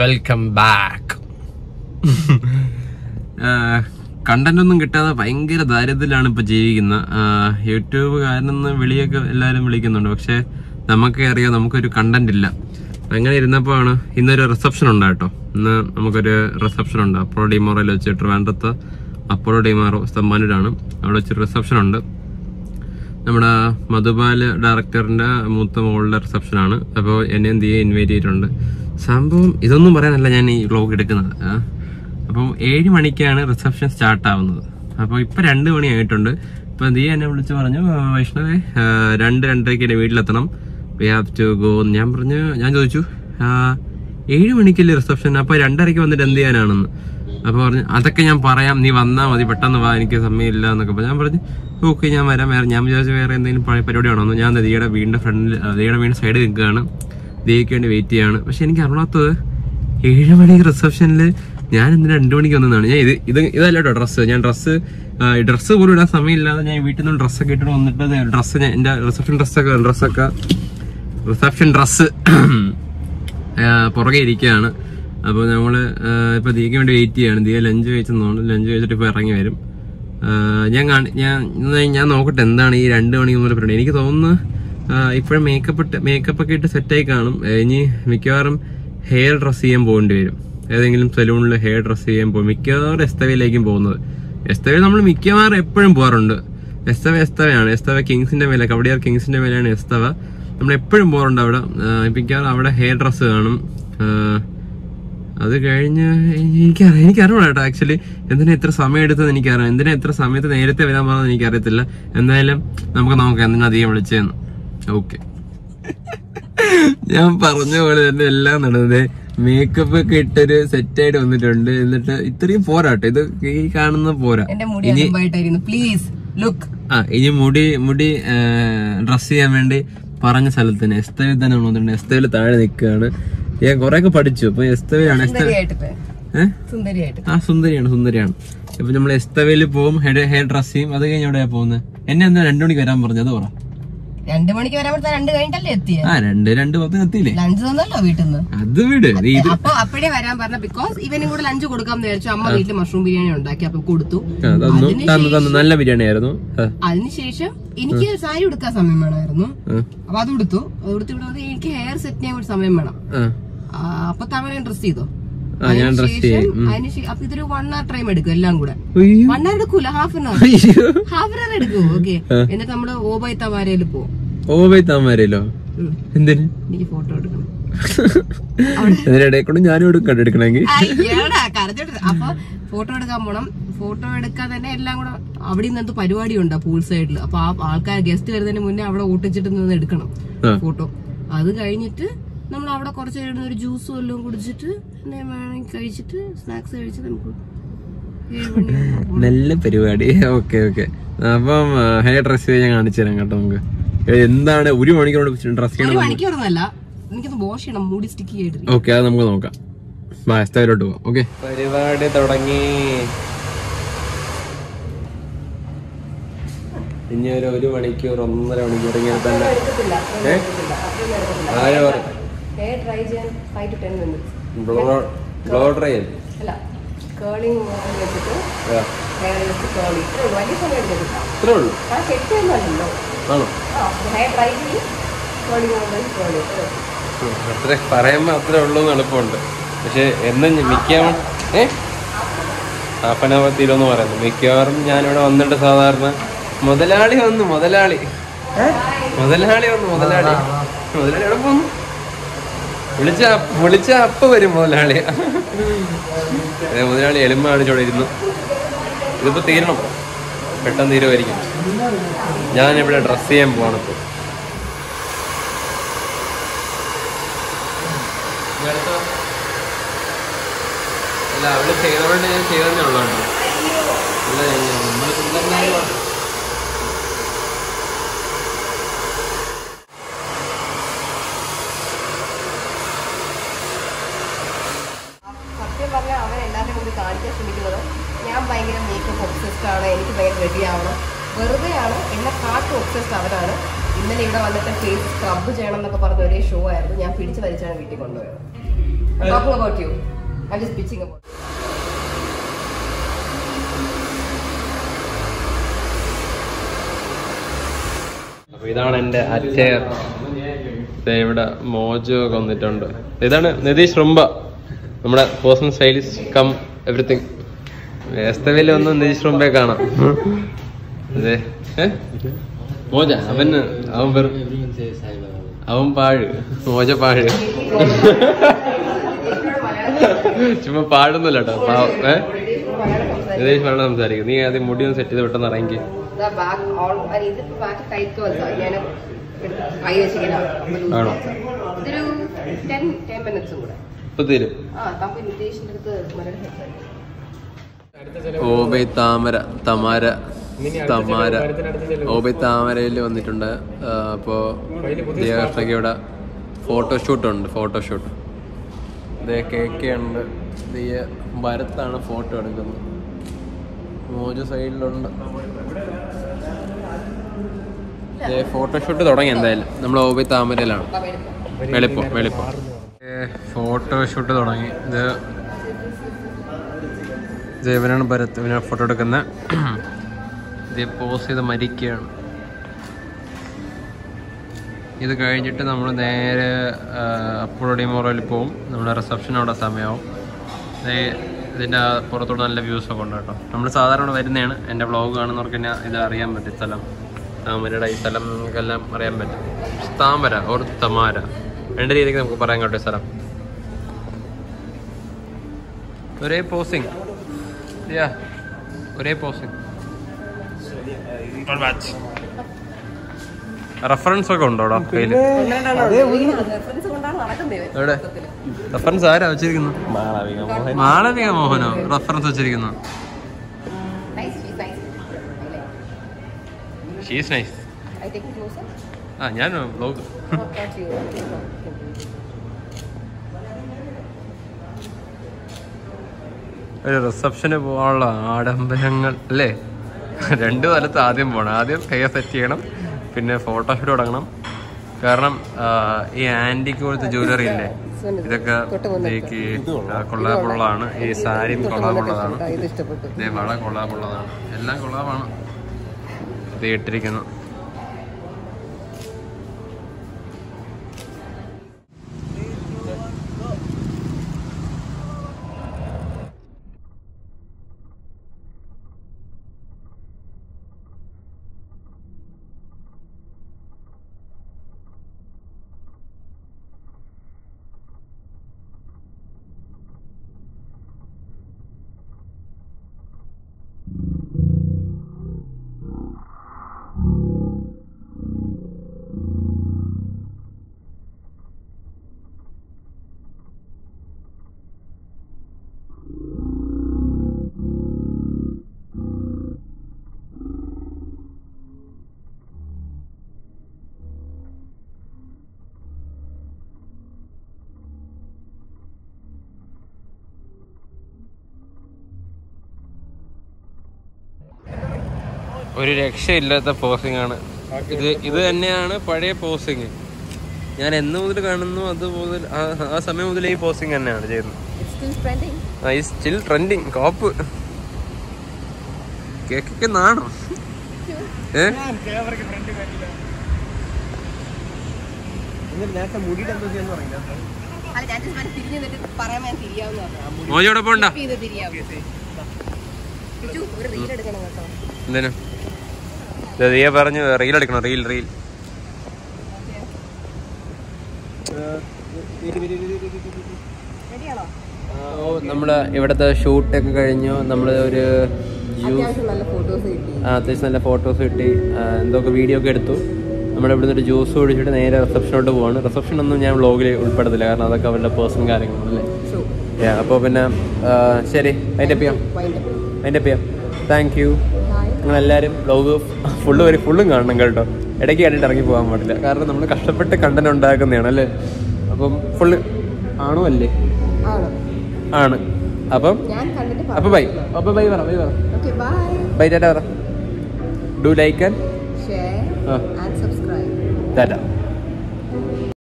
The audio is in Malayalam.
വെൽക്കം ബാക്ക് കണ്ടന്റ് ഒന്നും കിട്ടാതെ ഭയങ്കര ദാരിദ്ര്യത്തിലാണ് ഇപ്പൊ ജീവിക്കുന്നത്. യൂട്യൂബ് കാരണം വിളിയൊക്കെ എല്ലാരും വിളിക്കുന്നുണ്ട്. പക്ഷെ നമുക്ക് അറിയാം നമുക്കൊരു കണ്ടന്റ് ഇല്ല. അങ്ങനെ ഇരുന്നപ്പോഴാണ്? ഇന്നൊരു റിസപ്ഷൻ ഉണ്ട് ഇന്ന് നമുക്കൊരു റിസപ്ഷൻ ഉണ്ട്. അപ്പോളോ ഡിമാറോ വെച്ച് ട്രിവാൻഡ്രത്ത് അപ്പോളോ ഡിമാറോ സ്തംഭാനൂരാണ് അവിടെ വെച്ചൊരു റിസപ്ഷൻ ഉണ്ട്. നമ്മുടെ മധുബാല ഡയറക്ടറിന്റെ മൂത്ത മോളുടെ റിസപ്ഷൻ ആണ്. അപ്പോൾ എന്നെ എന്ത് ചെയ്യുക ഇൻവൈറ്റ് ചെയ്തിട്ടുണ്ട്. സംഭവം ഇതൊന്നും പറയാനല്ല ഞാൻ ഈ വ്ലോഗ് എടുക്കുന്നത്. അപ്പം ഏഴ് മണിക്കാണ് റിസപ്ഷൻ സ്റ്റാർട്ട് ആവുന്നത്. അപ്പോൾ ഇപ്പൊ രണ്ട് മണി ആയിട്ടുണ്ട്. ഇപ്പൊ നീ എന്നെ വിളിച്ച് പറഞ്ഞു "ആ, വൈഷ്ണവേ രണ്ട് രണ്ടരയ്ക്ക് എന്റെ വീട്ടിലെത്തണം. വി ഹാവ് ടു ഗോ ഞാൻ പറഞ്ഞു ഞാൻ ചോദിച്ചു "ആ, ഏഴ് മണിക്കല്ലേ റിസപ്ഷൻ അപ്പൊ രണ്ടരയ്ക്ക് വന്നിട്ട് എന്ത് ചെയ്യാനാണെന്ന്. അപ്പൊ പറഞ്ഞു അതൊക്കെ ഞാൻ പറയാം നീ വന്നാ മതി പെട്ടെന്ന് വാ എനിക്ക് സമയമില്ല എന്നൊക്കെ പറഞ്ഞു. ഞാൻ പറഞ്ഞു ഓക്കെ ഞാൻ വരാം വേറെ ഞാൻ വിചാരിച്ചു വേറെ എന്തെങ്കിലും പരിപാടി ആണോ ഞാൻ ദിയുടെ വീടിന്റെ ഫ്രണ്ടിൽ ദിയുടെ വീടിന്റെ സൈഡിൽ നിൽക്കുകയാണ്. ദിയയ്ക്ക് വേണ്ടി വെയിറ്റ് ചെയ്യാണ്. പക്ഷെ എനിക്ക് അറിയാത്തത് ഏഴ് മണിക്ക് റിസപ്ഷനിൽ ഞാൻ ഇന്ന് രണ്ടു മണിക്ക് വന്നതാണ്. ഞാൻ ഇത് ഇത് ഇതല്ല കേട്ടോ ഡ്രസ്സ് ഞാൻ ഡ്രസ്സ് ഡ്രസ്സ് പോലും ഇടാൻ സമയമില്ലാതെ ഞാൻ വീട്ടിൽ നിന്ന് ഡ്രസ്സൊക്കെ ഇട്ടിട്ട് വന്നിട്ട് ഡ്രസ്സ് ഞാൻ എന്റെ റിസപ്ഷൻ ഡ്രസ്സൊക്കെ ഡ്രസ്സൊക്കെ റിസപ്ഷൻ ഡ്രസ്സ് പുറകെ ഇരിക്കുകയാണ്. അപ്പോൾ നമ്മൾ ഇപ്പോൾ ഇപ്പൊ ദീക്ക് വേണ്ടി വെയിറ്റ് ചെയ്യാണ്. ദീയ ലഞ്ച് കഴിച്ചെന്നോണ്ട് ലഞ്ച് കഴിച്ചിട്ട് ഇപ്പോൾ ഇറങ്ങി വരും. ഞാൻ ഞാൻ ഞാൻ നോക്കട്ടെ എന്താണ് ഈ രണ്ട് മണിക്ക് മുതൽ പരിപാടി എനിക്ക് തോന്നുന്നു ഇപ്പോഴും മേക്കപ്പ് ഇട്ട് മേക്കപ്പ് ഒക്കെ ഇട്ട് സെറ്റായി കാണും. ഇനി മിക്കവാറും ഹെയർ ഡ്രസ് ചെയ്യാൻ പോകേണ്ടി വരും. ഏതെങ്കിലും സലൂണിൽ ഹെയർ ഡ്രസ് ചെയ്യാൻ പോകും. മിക്കവാറും എസ്തവയിലേക്കും പോകുന്നത്. എസ്തവയിൽ നമ്മൾ മിക്കവാറും എപ്പോഴും പോകാറുണ്ട്. എസ്തവ എസ്തവയാണ്. എസ്തവ കിങ്സിന്റെ മേലെ കവടിയാർ കിങ്സിന്റെ മേലെയാണ് എസ്തവ. നമ്മൾ എപ്പോഴും പോകാറുണ്ട് അവിടെ. മിക്കവാറും അവിടെ ഹെയർ ഡ്രസ് കാണും. അത് കഴിഞ്ഞ് എനിക്കറിയാം എനിക്കറിയണം കേട്ടോ ആക്ച്വലി എന്തിനാ ഇത്ര സമയം എടുത്തത് എനിക്കറിയാം. എന്തിനാ ഇത്ര സമയത്ത് നേരത്തെ വരാൻ പോകുന്നത് എനിക്കറിയത്തില്ല. എന്തായാലും നമുക്ക് നോക്കാം എന്തിനാ അധികം വിളിച്ചതെന്ന്. ഓക്കെ ഞാൻ പറഞ്ഞ പോലെ തന്നെ എല്ലാം നടന്നത്. മേക്കപ്പ് ഒക്കെ ഇട്ടൊരു സെറ്റായിട്ട് വന്നിട്ടുണ്ട്. എന്നിട്ട് ഇത്രയും പോരാട്ടോ. ഇത് ഈ കാണുന്ന പോരാ. പ്ലീസ് ലുക്ക് ആ ഇനി മുടി മുടി ഡ്രസ് ചെയ്യാൻ വേണ്ടി പറഞ്ഞ സ്ഥലത്ത് തന്നെ എസ്തവിൽ തന്നെ വന്നിട്ടുണ്ട്. എസ്തവിൽ താഴെ നിൽക്കുകയാണ്. ഞാൻ കുറെ ഒക്കെ പഠിച്ചു. അപ്പൊ എസ്തവിലാണ് ആ സുന്ദരിയാണ് സുന്ദരിയാണ്. ഇപ്പൊ നമ്മൾ എസ്തവയിൽ പോകും ഹെയർ ഹെയർ ഡ്രസ് ചെയ്യും. അത് കഴിഞ്ഞ് എവിടെയാ പോകുന്നത് എന്നെ എന്താ രണ്ടു മണിക്ക് വരാൻ പറഞ്ഞു അത് പറ. രണ്ടു മണിക്ക് വരാൻ രണ്ട് കഴിഞ്ഞിട്ടല്ലേ എത്തിയ? ആ രണ്ട് രണ്ട് പത്തിന് എത്തിയില്ലേ? ലഞ്ച് തന്നല്ലോ വീട്ടിൽ നിന്ന് അത് വിട്. അപ്പൊ അപ്പഴേ വരാൻ പറഞ്ഞ ബിക്കോസ് ഇവനും കൂടെ ലഞ്ച് കൊടുക്കാന്ന് വിചാരിച്ചു അമ്മ വീട്ടിൽ മഷ്റൂം ബിരിയാണി ഉണ്ടാക്കി അപ്പൊ കൊടുത്തു. നല്ല ബിരിയാണി ആയിരുന്നു അതിനുശേഷം എനിക്ക് സാരി ഉടുക്കാൻ സമയം വേണമായിരുന്നു. അപ്പൊ അത് ഉടുത്തു. അത് ഉടുത്ത് ഇവിടെ എനിക്ക് ഹെയർ സെറ്റ് ചെയ്യാൻ കൂടി സമയം വേണം. അപ്പൊ തമിഴ് ഡ്രസ് ചെയ്തോ? ഞാൻ ഡ്രസ് ചെയ്യും. ഉം. അപ്പൊ ഇതൊരു വൺ അവർ ടൈം എടുക്കും എല്ലാം കൂടെ. ഉയ്യോ. വൺ അവർ എടുക്കൂല ഹാഫ് ആൻ അവർ അയ്യോ. ഹാഫ് ആൻ അവർ എടുക്കും ഓക്കെ എന്നിട്ട് നമ്മൾ ഓബൈ എന്തിന്? എനിക്ക് ഫോട്ടോ എടുക്കണം. ഞാനും എടുക്കണ്ട എടുക്കണമെങ്കിൽ. അപ്പൊ ഫോട്ടോ എടുക്കാൻ പോണം. ഫോട്ടോ എടുക്കാൻ തന്നെ എല്ലാം കൂടെ അവിടെ നിന്ന് എന്തോ പരിപാടി ഉണ്ട് പൂൾ സൈഡിൽ അപ്പൊ ആ ആൾക്കാർ ഗസ്റ്റ് വരുന്നതിന് മുന്നേ അവിടെ ഓട്ടിച്ചിട്ട് നിന്ന് എടുക്കണം ഫോട്ടോ അത് കഴിഞ്ഞിട്ട് നമ്മൾ അവിടെ കുറച്ച് കഴിയുന്ന ഒരു ജ്യൂസും എല്ലാം കുടിച്ചിട്ട് പിന്നെ വേണമെങ്കിൽ കഴിച്ചിട്ട് സ്നാക്സ് കഴിച്ച് നമുക്ക് നല്ല പരിപാടി. ഓക്കെ ഓക്കെ അപ്പം ഹെയർ ഡ്രസ് ഞാൻ കാണിച്ചു തരാം കേട്ടോ നമുക്ക്. എന്താണ്? ഒരു മണിക്കൂർ ഡ്രസ് ചെയ്യണം ഒരു മണിക്കൂറൊന്നുമല്ല. എനിക്കൊന്ന് വാഷ് ചെയ്യണം. മൂടി സ്റ്റിക്ക് ചെയ്തിട്ട് ഓക്കെ അത് നമുക്ക് നോക്കാം. വാസ്തവയിലോട്ട് പോവാം. ഓക്കെ പരിപാടി തുടങ്ങി. ഇനി ഒരു ഒരു മണിക്കൂർ ഒന്നര മണിക്കൂർ ഇങ്ങനെ തന്നെ. ഏ? ആരാ പറഞ്ഞു? ഹെയർ ഡ്രൈ ചെയ്യാൻ ഫൈവ് ടു ടെൻ മിനിറ്റ്സ് അല്ലേ? കേളിംഗ് വെച്ചിട്ട് ഹെയർ വെച്ച് കേളി വലിയ സമയം ഇത്രേ ആ സെറ്റ് ആ ഹെയർ ഡ്രൈ ചെയ്യും. അത്ര പറയാൻ മാത്രമേ ഉള്ളൂ എന്ന് എളുപ്പമുണ്ട്. പക്ഷെ എന്നും മിക്കവാറും ഏ? ഹാഫ് ആൻ അവർ തീരുമെന്ന് പറയുന്നു. മിക്കവാറും ഞാനിവിടെ വന്നിട്ട് സാധാരണ മുതലാളി വന്നു മുതലാളി. മുതലാളി വന്നു മുതലാളി. മുതലാളി എവിടെ പോന്നു? വിളിച്ച വിളിച്ച അപ്പ വരും മുതലാളി. അതെ മുതലാളി എലുമ്പ കാണിച്ചോടെ ഇരുന്നു. തീരണം. പെട്ടെന്ന് തീരുമായിരിക്കും ഇവിടെ ഡ്രസ് ചെയ്യാൻ പോവാണ് ഇപ്പൊ. അല്ല അവൾ ചെയ്തോണ്ട് ഞാൻ ചെയ്തതന്നെ ഉള്ളതാണ് അല്ല നമ്മൾ സുന്ദരനായ സത്യം പറഞ്ഞാൽ അവൻ എല്ലാവരും കൊണ്ട് കാണിക്കാൻ ശ്രമിക്കുന്നത് ഞാൻ ഭയങ്കര മേക്കപ്പ് ഒബ്സസ്ഡ് ആണ് എനിക്ക് ഭയങ്കര റെഡി ആവണം വെറുതെയാണ് എന്നെ കാട്ടു ഒബ്സസ്ഡ് അവരാണ്. ഇന്നലെ ഇവിടെ വന്നിട്ട് ഫേസ് സ്ക്രബ് ചെയ്യണം എന്നൊക്കെ പറഞ്ഞ ഒരേ ഷോ ആയിരുന്നു. ഞാൻ പിടിച്ചു വലിച്ചാണ് വീട്ടിൽ കൊണ്ടുപോയത്. ഇതാണ് എന്റെ അച്ചയർ ദേ ഇവിടെ മോജോ കൊന്നിട്ടുണ്ട് ഇതാണ് നിതീഷ് റുംബ. നമ്മുടെ പേഴ്സണൽ സ്റ്റൈലിസ്റ്റ് കം എവറിത്തിങ് വേസ്തവയിൽ ഒന്ന് നിതീഷ് മുമ്പേ കാണാം. അതെ? മോജ അവന് അവൻ വെറും അവൻ പാഴ് മോജ പാഴ്. ചുമ്മാ പാടുന്നില്ല കേട്ടോ. ഏ? നിതീഷ് പറഞ്ഞ സംസാരിക്കും നീ ആദ്യം മുടി ഒന്ന് സെറ്റ് ചെയ്ത് പെട്ടെന്ന് ഇറങ്ങി ആണോ? ഇപ്പൊ തീരും. ഓബൈ താമര തമാര തമാര. ഓബൈ താമരയിൽ വന്നിട്ടുണ്ട്. അപ്പോൾ അപ്പോ ദിയകൃഷ്ണയ്ക്ക് ഇവിടെ ഫോട്ടോഷൂട്ട് ഉണ്ട് ഫോട്ടോഷൂട്ട്. ഇതേ കേക്ക് ഉണ്ട് ദിയ ഭരത്താണ് ഫോട്ടോ എടുക്കുന്നത്. മോജു സൈഡിലുണ്ട്. ഫോട്ടോഷൂട്ട് തുടങ്ങി എന്തായാലും. നമ്മൾ ഓബി താമരയിലാണ്. വെളിപ്പം വെളിപ്പം. ഫോട്ടോഷൂട്ട് തുടങ്ങി. ഇത് ഇത് ഇവനാണ് ഭരത് ഇവനാണ് ഫോട്ടോ എടുക്കുന്നത്. ഇത് പോസ് ചെയ്ത് മരിക്കുകയാണ്. ഇത് കഴിഞ്ഞിട്ട് നമ്മൾ നേരെ അപ്പോഴോ മോറയിൽ പോവും. നമ്മുടെ റിസപ്ഷൻ അവിടെ സമയമാവും. ഇതിന്റെ പുറത്തോട്ട് നല്ല വ്യൂസ് ഒക്കെ ഉണ്ട് കേട്ടോ. നമ്മൾ സാധാരണ വരുന്നതാണ്. എന്റെ വ്ളോഗ് കാണുന്നവർക്ക് തന്നെ ഇത് അറിയാൻ പറ്റും. സ്ഥലം താമരയുടെ ഈ സ്ഥലം എല്ലാം അറിയാൻ പറ്റും. താമര ഓർ തമാര. രണ്ട് രീതിക്ക് നമുക്ക് പറയാൻ കേട്ടോ സ്ഥലം. ഒരേ പോസിങ് യാ ഒരേ പോസ് റെഫറൻസ് ഒക്കെ ഉണ്ടോടാ കയ്യിൽ? എവിടെ? റെഫറൻസ് ആരാ വെച്ചിരിക്കുന്നു മാളവിക മോഹനോ? റെഫറൻസ് വെച്ചിരിക്കുന്നു. ഷീസ് നൈസ് ആ ഞാൻ ബ്ലോഗ് നോട്ട് യു ഒരു റിസപ്ഷന് പോകാനുള്ള ആഡംബരങ്ങൾ അല്ലേ? രണ്ട് സ്ഥലത്ത് ആദ്യം പോകണം ആദ്യം ഹെയർ സെറ്റ് ചെയ്യണം. പിന്നെ ഫോട്ടോഷൂട്ട് തുടങ്ങണം. കാരണം ഈ ആന്റിക്ക് പോലത്തെ ജ്വല്ലറി ഇല്ലേ? ഇതൊക്കെ ഇതിലേക്ക് കൊള്ളാമുള്ളതാണ് ഈ സാരിയും ഇതേ വള കൊള്ളാമുള്ളതാണ് എല്ലാം കൊള്ളാമാണ് ഇത് ഇട്ടിരിക്കുന്നു. ഒരു രക്ഷയില്ലാത്ത പോസിംഗ് ആണ്. ഇത് ഇത് തന്നെയാണ് പഴയ പോസിംഗ് ഞാൻ എന്ന് മുതൽ കാണുന്നു അത് മുതൽ ആ- സമയം മുതൽ ഈ പോസിംഗ് തന്നെയാണ് ചെയ്യുന്നത്. സ്റ്റിൽ ട്രെൻഡിങ് ഈ സ്റ്റിൽ ട്രെൻഡിങ് കോപ്പ് കേക്കൊക്കെ നാണോ? ഏ? അല്ല ഞാൻ just വേറെ തിരിഞ്ഞ് നിന്നിട്ട് പറയാൻ ഞാൻ തിരിയാവുന്ന പറഞ്ഞു മോജോടെ പോണ്ട. ഒരു റീൽ എടുക്കണം കേട്ടോ. എന്തേനു? ദിയ പറഞ്ഞു റീൽ എടുക്കണം റീൽ റീൽ റെഡിയാണോ? ഇവിടത്തെ ഇവിടുത്തെ ഷൂട്ടൊക്കെ കഴിഞ്ഞു. നമ്മൾ ഒരു ജ്യൂസ് അത്യാവശ്യം നല്ല ഫോട്ടോസ് കിട്ടി. എന്തൊക്കെ വീഡിയോ ഒക്കെ എടുത്തു. നമ്മൾ ഇവിടുന്ന് ഒരു ജ്യൂസ് കുടിച്ചിട്ട് നേരെ റിസപ്ഷനോട്ട് പോവാണ്. റിസപ്ഷൻ ഒന്നും ഞാൻ വ്ളോഗിൽ ഉൾപ്പെടുത്തില്ല. കാരണം അതൊക്കെ അവരുടെ പേഴ്സണൽ കാര്യങ്ങളല്ലേ അപ്പോൾ പിന്നെ ശരി. അതിന്റെ പിയാം അതിന്റെ പിയാം താങ്ക് യു നിങ്ങളെല്ലാവരും ബ്ലോഗ് ഫുള്ള് വരെ ഫുള്ളും കാണണം കേട്ടോ. ഇടയ്ക്ക് കണ്ടിട്ട് ഇറങ്ങി പോകാൻ പാടില്ല. കാരണം നമ്മൾ കഷ്ടപ്പെട്ട് കണ്ടന്റ് ഉണ്ടാക്കുന്നതാണ് അല്ലേ? അപ്പം ഫുള്ള് ആണോ അല്ലേ? ആണോ? അപ്പം അപ്പം ബൈ അപ്പം ബൈ പറ ബൈ പറ. ബൈ ടാറ്റ പറ. Do like and tata.